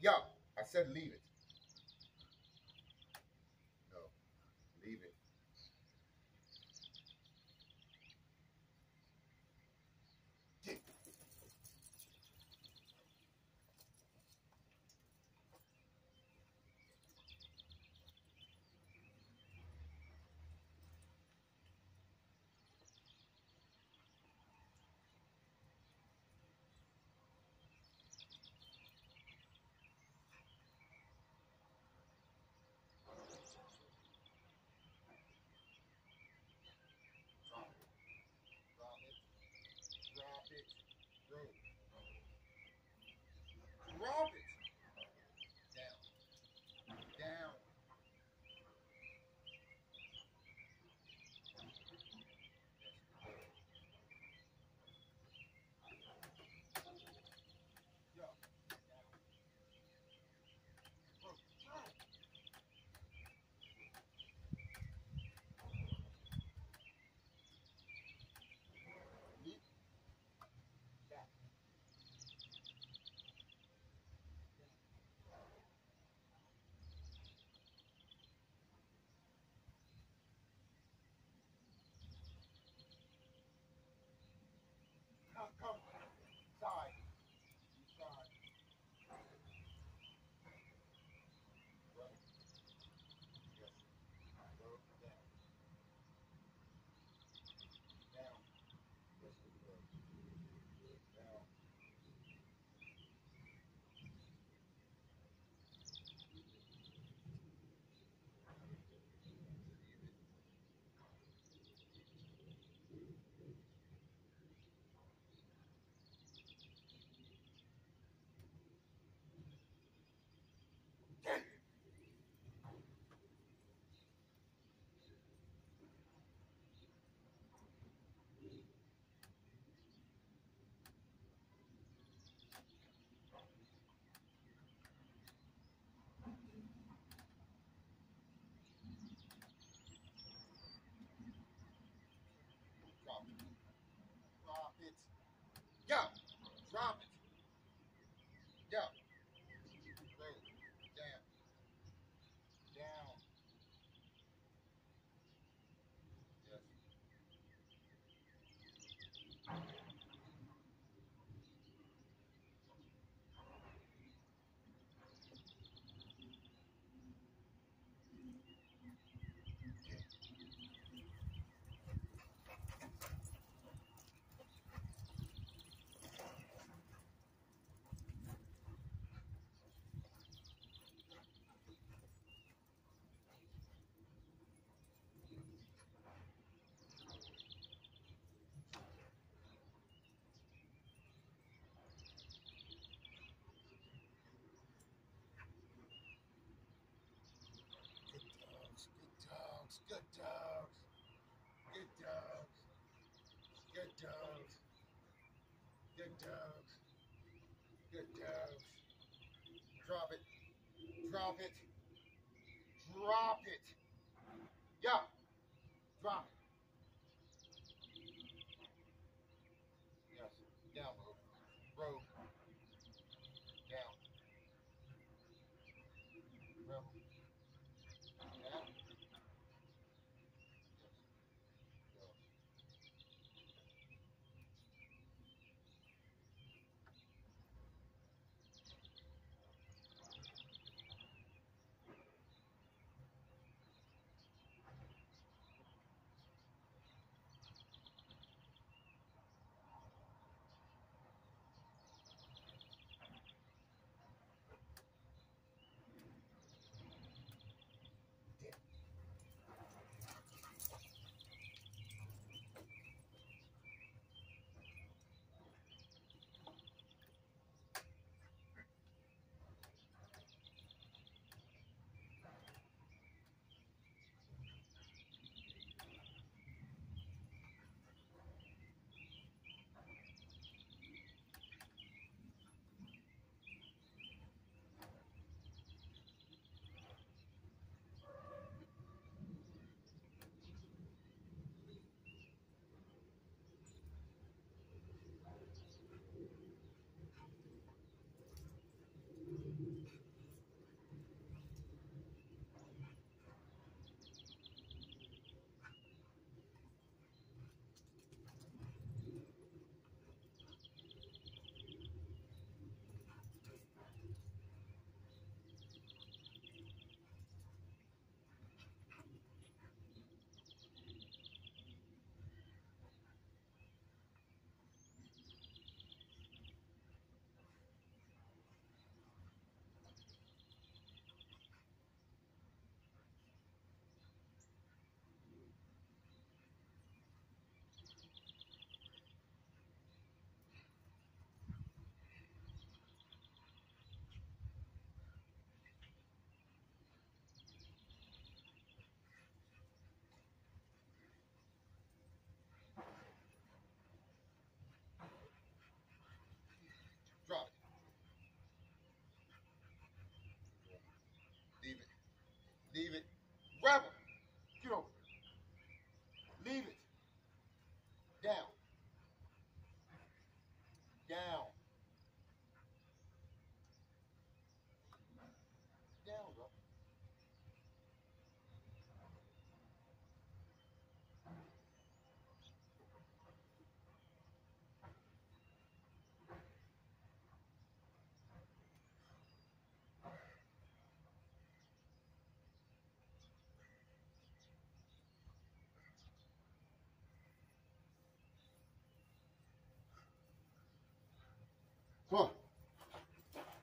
Yeah, I said leave it. Drop it. Drop it. Yeah. Drop it.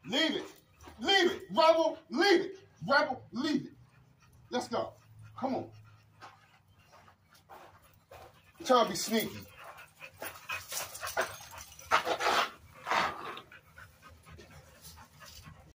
Leave it. Leave it. Rebel, leave it. Rebel, leave it. Let's go. Come on. I'm trying to be sneaky.